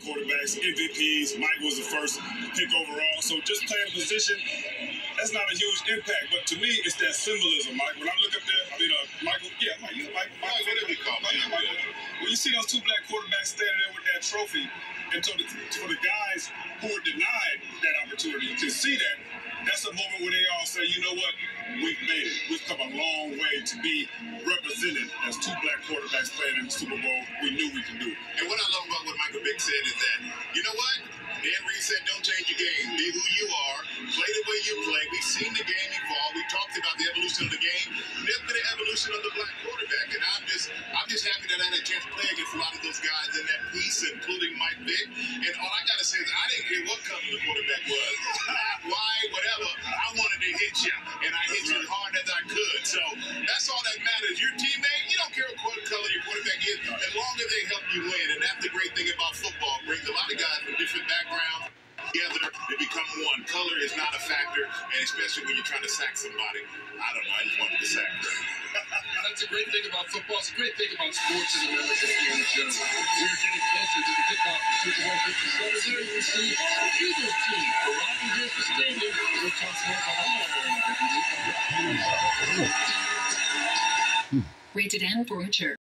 quarterbacks, MVPs. Mike was the first pick overall. So just playing a position, that's not a huge impact. But to me, it's that symbolism, Mike. When I look up there, I mean, uh, Michael, yeah, Mike, know, Mike, Mike, whatever you call Mike, Mike, When you see those two black quarterbacks standing there with that trophy, and so the, for the guys who were denied that opportunity to see that, that's a moment where they all say, you know what, we've made it. We've come a long way to be represented as two black quarterbacks playing in the Super Bowl. We knew we could do it. Don't change your game. Be who you are. Play the way you play. We've seen the game evolve. We talked about the evolution of the game. There's been evolution of the black quarterback. And I'm just I'm just happy that I had a chance to play against a lot of those guys in that piece, including Mike Vick. And all I got to say is I didn't care what color the quarterback was. Why, whatever. I wanted to hit you. And I hit you as hard as I could. So that's all that matters. Your teammate, you don't care what color your quarterback is, as long as they help you win. And that's the great thing about football. It together to become one. Color is not a factor, and especially when you're trying to sack somebody. I don't know. I just wanted to sack them. That's a great thing about football. It's a great thing about sports in America in general. We're getting closer to the kickoff of Super Bowl 57. There you see the Eagles team arriving here at the stadium. We'll talk more about Rated M for mature.